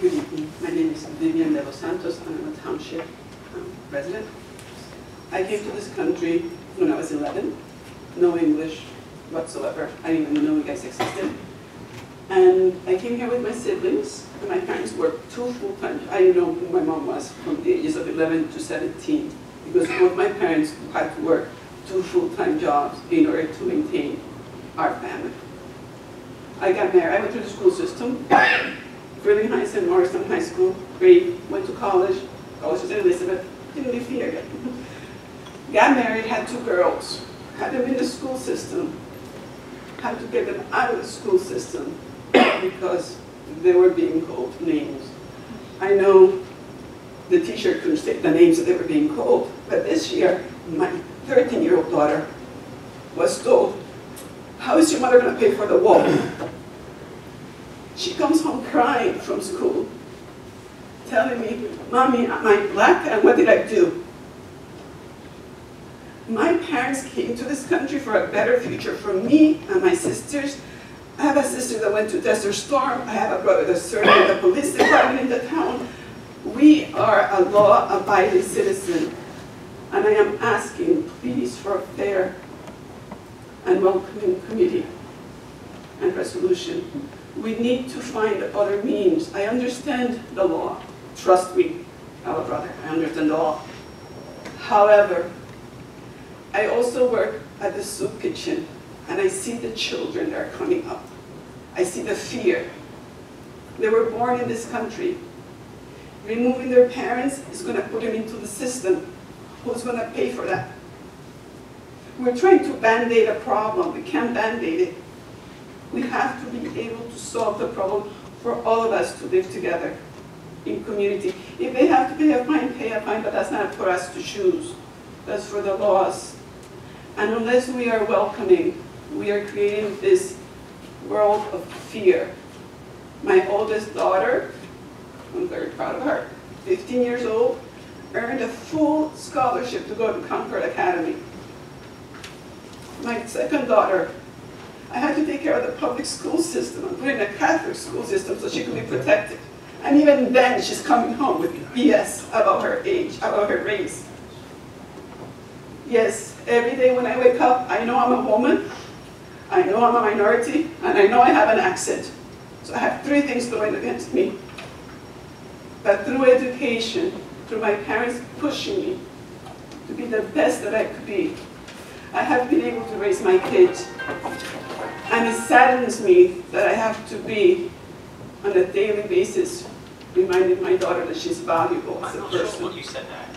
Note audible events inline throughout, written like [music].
My name is Vivian de los Santos, and I'm a township um, resident. I came to this country when I was 11, no English whatsoever. I didn't even know you guys existed. And I came here with my siblings, my parents worked two full-time, I didn't know who my mom was from the ages of 11 to 17, because both my parents had to work two full-time jobs in order to maintain our family. I got married, I went through the school system, Frelinghuysen, Morristown High School, grade, went to college, college was in Elizabeth, didn't live here. [laughs] Got married, had two girls, had them in the school system, had to get them out of the school system [coughs] because they were being called names. I know the teacher couldn't state the names that they were being called, but this year, my 13-year-old daughter was told, how is your mother going to pay for the wall? She comes home crying from school, telling me, Mommy, am I black and what did I do? My parents came to this country for a better future for me and my sisters. I have a sister that went to Desert Storm. I have a brother that served in the police department in the town. We are a law-abiding citizen. And I am asking, please, for a fair and welcoming committee and resolution. We need to find other means. I understand the law. Trust me, our brother, I understand the law. However, I also work at the soup kitchen and I see the children that are coming up. I see the fear. They were born in this country. Removing their parents is going to put them into the system. Who's going to pay for that? We're trying to band-aid a problem. We can't band-aid it. We have to be able to solve the problem for all of us to live together in community. If they have to pay a fine, pay a fine, but that's not for us to choose. That's for the laws. And unless we are welcoming, we are creating this world of fear. My oldest daughter, I'm very proud of her, 15 years old, earned a full scholarship to go to Concord Academy. My second daughter, I had to take care of the public school system and put in a Catholic school system so she could be protected. And even then, she's coming home with BS about her age, about her race. Yes, every day when I wake up, I know I'm a woman, I know I'm a minority, and I know I have an accent. So I have three things going against me. But through education, through my parents pushing me to be the best that I could be, I have been able to raise my kids. And it saddens me that I have to be, on a daily basis, reminding my daughter that she's valuable as a person. What you said that.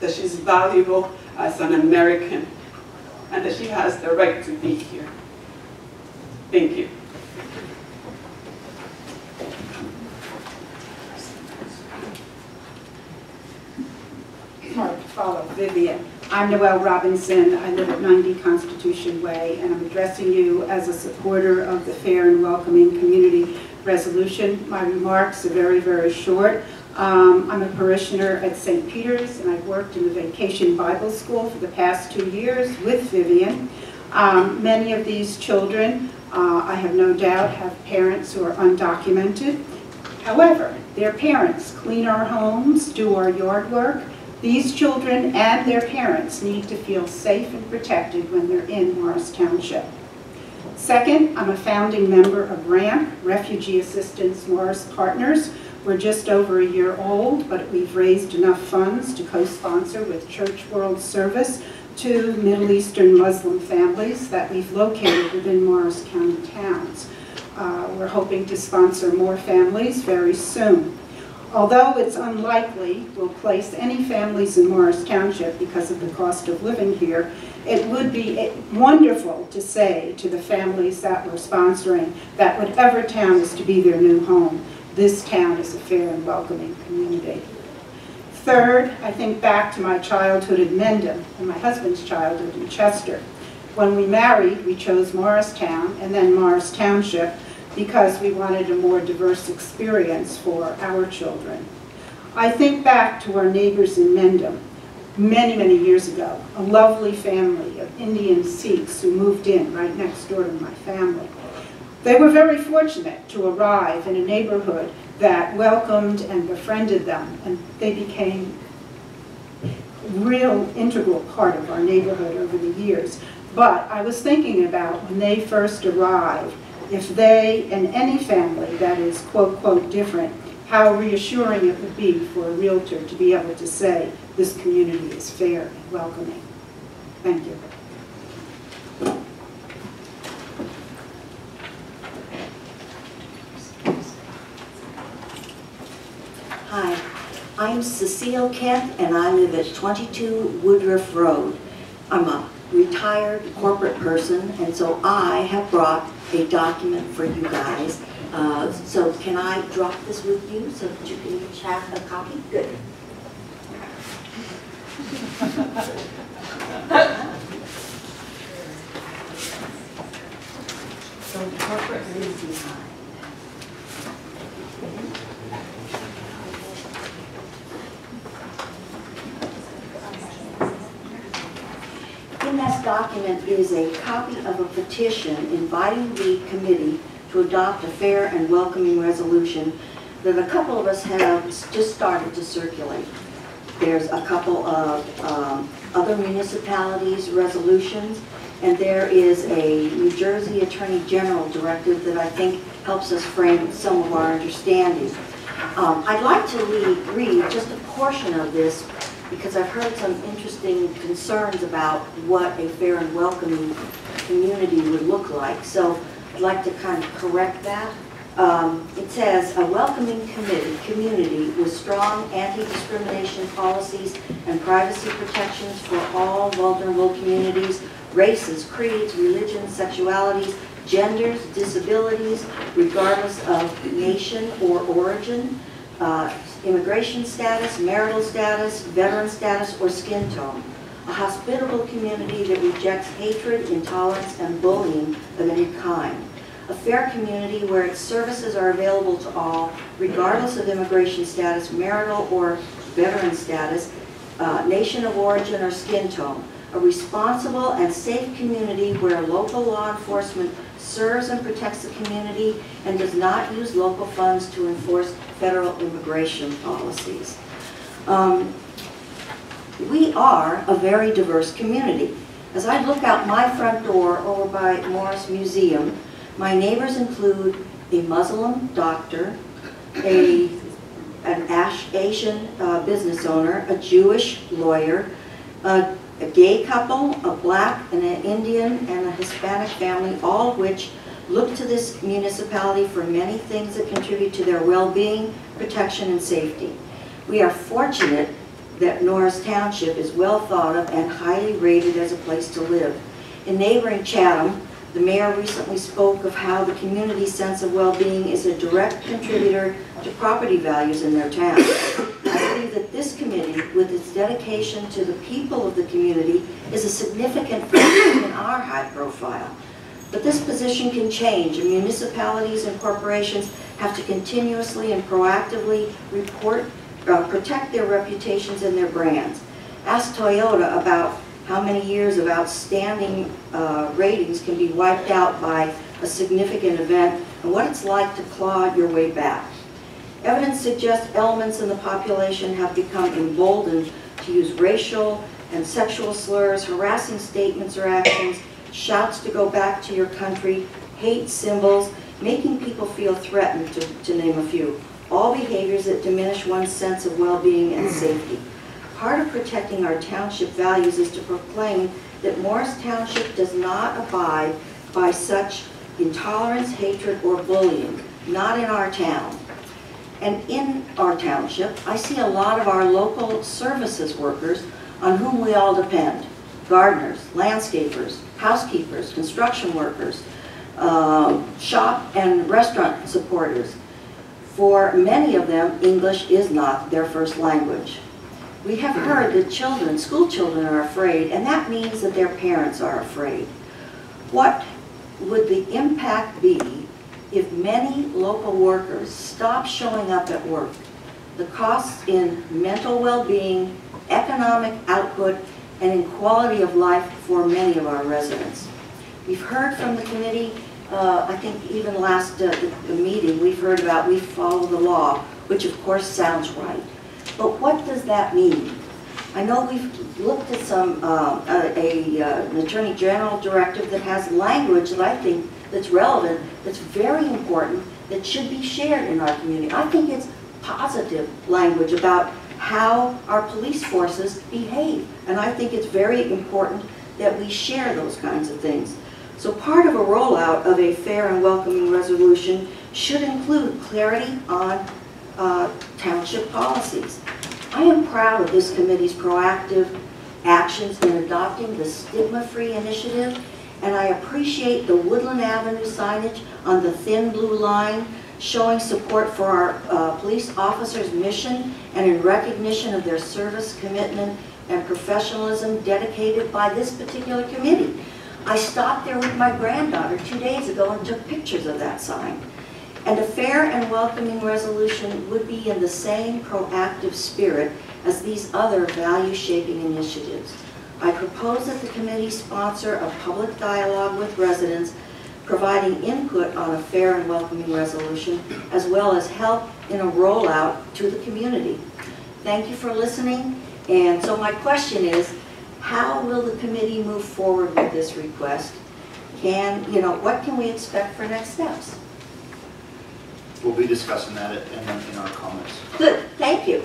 That she's valuable as an American, and that she has the right to be here. Thank you. Hard to follow. Vivian. I'm Noel Robinson. I live at 90 Constitution Way, and I'm addressing you as a supporter of the Fair and Welcoming Community Resolution. My remarks are very, very short. Um, I'm a parishioner at St. Peter's, and I've worked in the Vacation Bible School for the past two years with Vivian. Um, many of these children, uh, I have no doubt, have parents who are undocumented. However, their parents clean our homes, do our yard work, these children and their parents need to feel safe and protected when they're in Morris Township. Second, I'm a founding member of RAMP, Refugee Assistance Morris Partners. We're just over a year old, but we've raised enough funds to co-sponsor with Church World Service two Middle Eastern Muslim families that we've located within Morris County towns. Uh, we're hoping to sponsor more families very soon. Although it's unlikely we'll place any families in Morris Township because of the cost of living here, it would be wonderful to say to the families that we're sponsoring that whatever town is to be their new home, this town is a fair and welcoming community. Third, I think back to my childhood in Mendham and my husband's childhood in Chester. When we married, we chose Morristown and then Morris Township because we wanted a more diverse experience for our children. I think back to our neighbors in Mendham many, many years ago, a lovely family of Indian Sikhs who moved in right next door to my family. They were very fortunate to arrive in a neighborhood that welcomed and befriended them, and they became a real integral part of our neighborhood over the years. But I was thinking about when they first arrived, if they and any family that is quote, quote, different, how reassuring it would be for a Realtor to be able to say, this community is fair and welcoming. Thank you. Hi, I'm Cecile Kent, and I live at 22 Woodruff Road. I'm a retired corporate person, and so I have brought a document for you guys. Uh, So can I drop this with you so that you can each have a copy? Good. So corporate is behind. This document is a copy of a petition inviting the committee to adopt a fair and welcoming resolution that a couple of us have just started to circulate. There's a couple of um, other municipalities' resolutions, and there is a New Jersey Attorney General directive that I think helps us frame some of our understanding. Um, I'd like to read, read just a portion of this because I've heard some interesting concerns about what a fair and welcoming community would look like. So I'd like to kind of correct that. Um, It says, "A welcoming committee, community with strong anti-discrimination policies and privacy protections for all vulnerable communities, races, creeds, religions, sexualities, genders, disabilities, regardless of nation or origin, uh, immigration status, marital status, veteran status, or skin tone. A hospitable community that rejects hatred, intolerance, and bullying of any kind. A fair community where its services are available to all, regardless of immigration status, marital or veteran status, uh, nation of origin, or skin tone. A responsible and safe community where local law enforcement serves and protects the community and does not use local funds to enforce federal immigration policies. Um, We are a very diverse community. As I look out my front door over by Morris Museum, my neighbors include a Muslim doctor, a, an Ash- Asian uh, business owner, a Jewish lawyer, a a gay couple, a black and an Indian and a Hispanic family, all of which look to this municipality for many things that contribute to their well-being, protection, and safety. We are fortunate that Morris Township is well thought of and highly rated as a place to live. In neighboring Chatham, the mayor recently spoke of how the community's sense of well-being is a direct contributor to property values in their town. I believe that this committee, with its dedication to the people of the community, is a significant factor in our high profile. But this position can change, and municipalities and corporations have to continuously and proactively report, uh, protect their reputations and their brands. Ask Toyota about how many years of outstanding uh, ratings can be wiped out by a significant event, and what it's like to claw your way back. Evidence suggests elements in the population have become emboldened to use racial and sexual slurs, harassing statements or actions, shouts to go back to your country, hate symbols, making people feel threatened, to, to name a few. All behaviors that diminish one's sense of well-being and safety. Part of protecting our township values is to proclaim that Morris Township does not abide by such intolerance, hatred, or bullying, not in our town. And in our township, I see a lot of our local services workers on whom we all depend. Gardeners, landscapers, housekeepers, construction workers, um, shop and restaurant supporters. For many of them, English is not their first language. We have heard that children, school children are afraid, and that means that their parents are afraid. What would the impact be if many local workers stop showing up at work? The costs in mental well-being, economic output, and in quality of life for many of our residents. We've heard from the committee uh, I think even last uh, the- the meeting, we've heard about we follow the law, which of course sounds right. But what does that mean? I know we've looked at some, uh, a, a, uh, an Attorney General directive that has language that I think that's relevant, that's very important, that should be shared in our community. I think it's positive language about how our police forces behave. And I think it's very important that we share those kinds of things. So part of a rollout of a fair and welcoming resolution should include clarity on uh, township policies. I am proud of this committee's proactive actions in adopting the stigma-free initiative, and I appreciate the Woodland Avenue signage on the thin blue line showing support for our uh, police officers' mission and in recognition of their service commitment and professionalism dedicated by this particular committee. I stopped there with my granddaughter two days ago and took pictures of that sign. And a fair and welcoming resolution would be in the same proactive spirit as these other value-shaping initiatives. I propose that the committee sponsor a public dialogue with residents, providing input on a fair and welcoming resolution, as well as help in a rollout to the community. Thank you for listening, and so my question is, how will the committee move forward with this request? Can, you know, what can we expect for next steps? We'll be discussing that in, in our comments. Good, thank you.